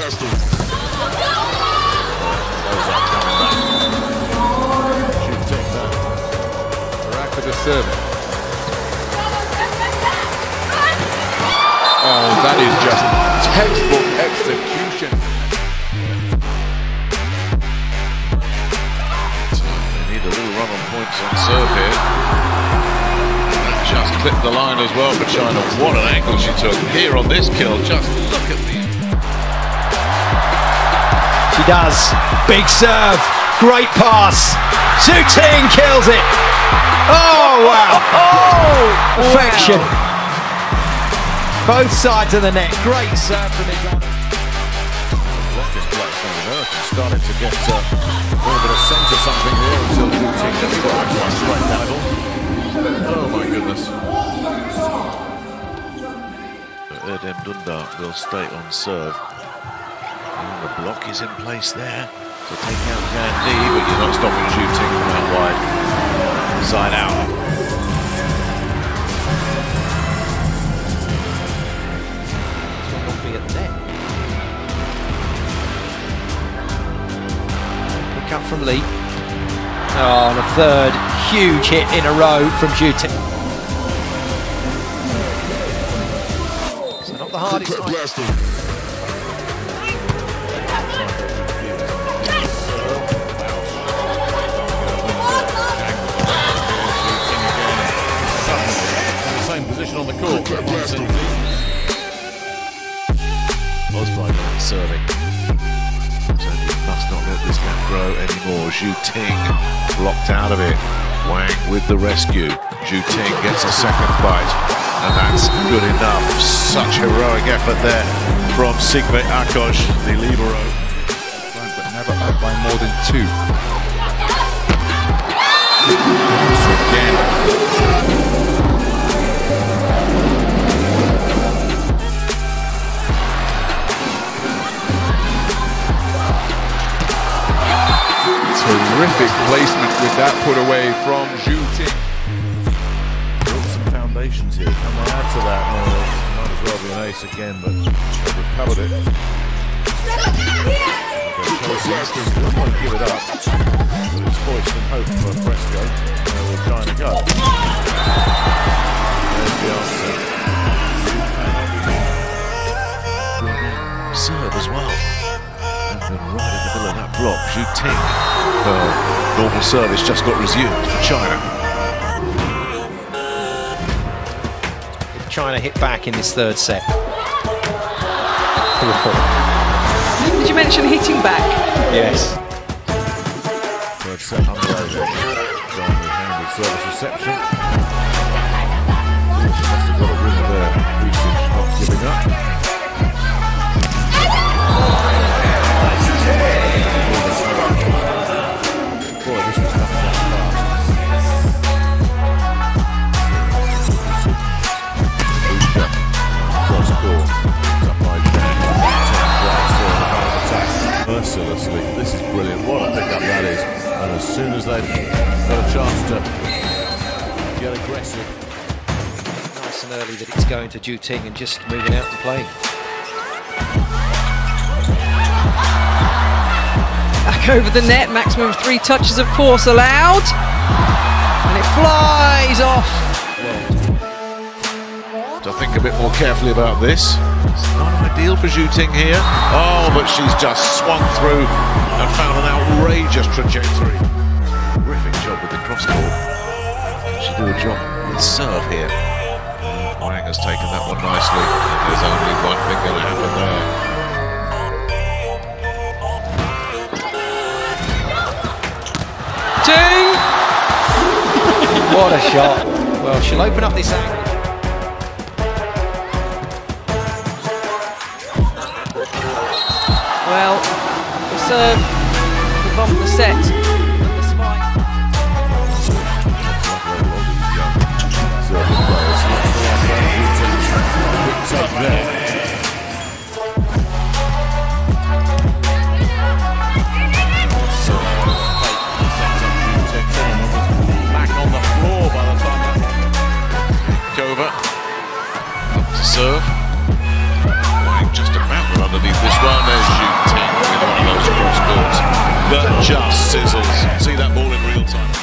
Blaster. Should take that. Rack with the serve. Oh, that is just textbook execution. They need a little run on points on serve here. Just clipped the line as well for China. What an angle she took here on this kill. Just look at the She does. Big serve. Great pass. Zhu Ting kills it. Oh, wow. Oh, perfection. Both sides of the net. Great serve from Igana. Rockets black from America starting to get uh, a little bit of sense of something here until Zhu Ting gets got one straight level. Oh my goodness. Erdem Dundar will stay on serve. And the block is in place there to take out Gandhi, but you're not stopping Zhu Ting from out wide. Side out. Not be at the net. Pick up from Lee. Oh, and a third huge hit in a row from Zhu Ting. So not the Quick hardest. Clap one. Same position on the court. Quick. Osborne not serving. So he must not let this gap grow anymore. Zhu Ting blocked out of it. Wang with the rescue. Zhu Ting gets a second bite. And that's good enough. Such heroic effort there from Simge Aköz, the libero. Never up by more than two. again. Terrific placement with that put away from Zhu Ting. Built some foundations here. Can they add to that? Might as well be an ace again, but recovered it. Won't give it up. Voiced and hope for Fresco. Where will China go? There's the answer. Serve as well. And then right in the middle of that block, Zhu Ting. Uh, normal service just got resumed for China. China hit back in this third set. Did you mention hitting back? Yes. Third set underway there. John with handed service reception. Mercilessly. This is brilliant. What a pickup that is. And as soon as they've got a chance to get aggressive, Nice and early that it's going to Zhu Ting and just moving out and playing. Back over the net, maximum three touches, of course, allowed. And it flies off. To think a bit more carefully about this. It's not ideal for Zhu Ting here. Oh, but she's just swung through and found an outrageous trajectory. Terrific job with the cross court. She do a job with serve here. Wang has taken that one nicely. There's only one thing going to happen there. Ting! What a shot. Well, she'll open up this angle. Well, serve the serve, the bump, the set, and that just sizzles. See that ball in real time.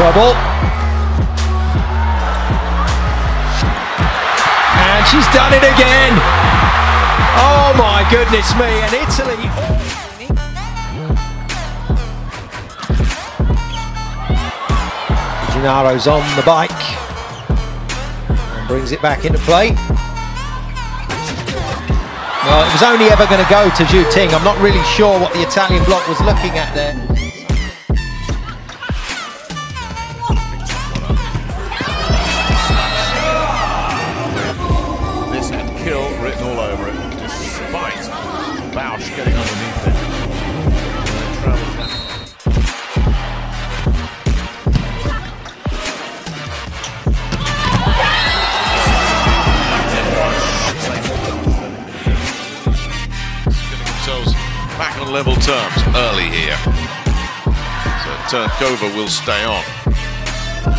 Trouble. And she's done it again. Oh my goodness me. And Italy. Gennaro's on the bike and brings it back into play. Well, it was only ever going to go to Zhu Ting. I'm not really sure what the Italian block was looking at there. Terms early here. So Turkova will stay on.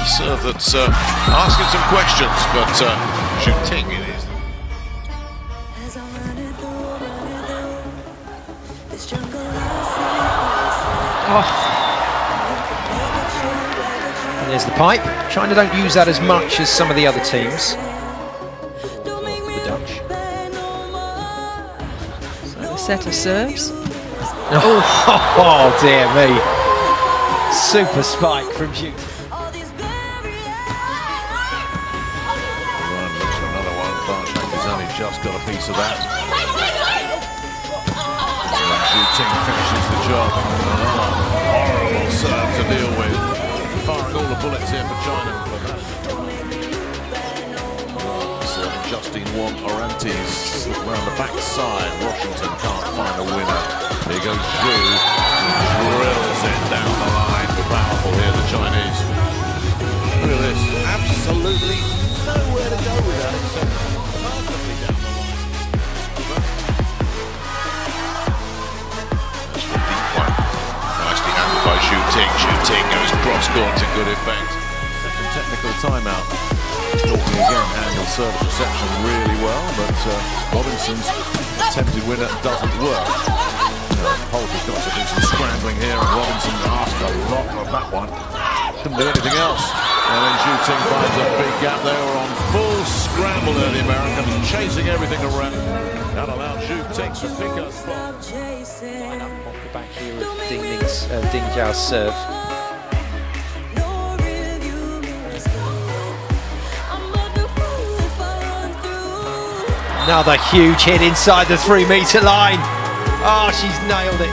Serve that's uh, asking some questions, but uh, Zhu Ting it is. As I'm running through, running through this jungle, I And there's the pipe. China don't use that as much as some of the other teams. see. Don't make me The Dutch. look back no more. So the setter serves. Oh, oh dear me. Super spike from another only just got a piece of that. Ting finishes the job. Oh, horrible serve to deal with. Firing all the bullets here for China. Justine Wong Orantes around the backside. Washington can't find a winner. Here goes Zhu. Drills it down the line. Powerful here, the Chinese. Look at this. Absolutely nowhere to go with that except perfectly down the line. That's the deep one. Nicely handled by Zhu Ting. Shooting goes cross court to good effect. Second technical timeout. Stalking again handled service reception really well, but uh, Robinson's attempted winner doesn't work. Has got to do some scrambling here, and Robinson asked a lot of that one. Didn't do anything else. And then Zhu Ting finds a big gap. They were on full scramble there, the Americans, chasing everything around. That allowed Zhu Ting to pick up. Stop chasing. Off the back here of Ding, Ding's, uh, Ding Zhao's serve. Another huge hit inside the three metre line. Oh, she's nailed it.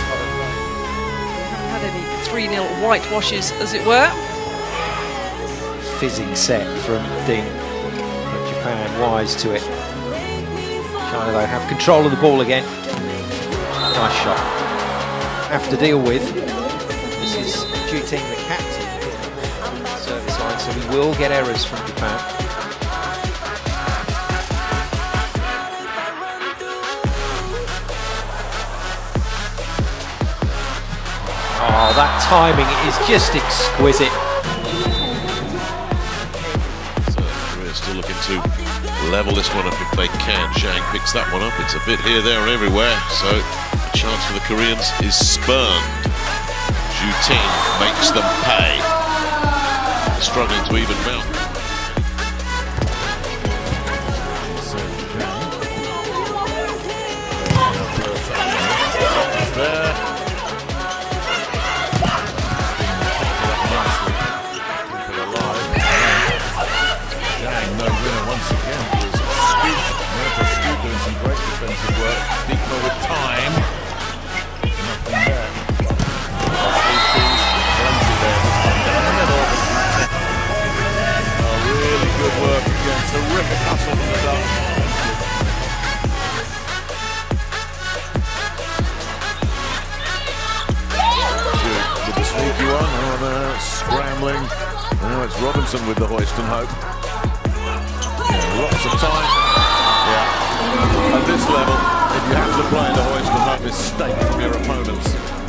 Haven't had any 3 0 whitewashes, as it were. Fizzing set from Ding. But Japan wise to it. China, though, have control of the ball again. Nice shot. Have to deal with. This is Zhu Ting, the captain, service line, so we will get errors from Japan. Oh, that timing is just exquisite. Korea still looking to level this one up if they can. Shang picks that one up. It's a bit here, there, and everywhere. So the chance for the Koreans is spurned. Zhu Ting makes them pay. Struggling to even mount. Oh, scrambling. Now it's Robinson with the hoist and hope. Lots of time. Yeah. At this level, if you have to play the hoist and hope is stake from your opponents.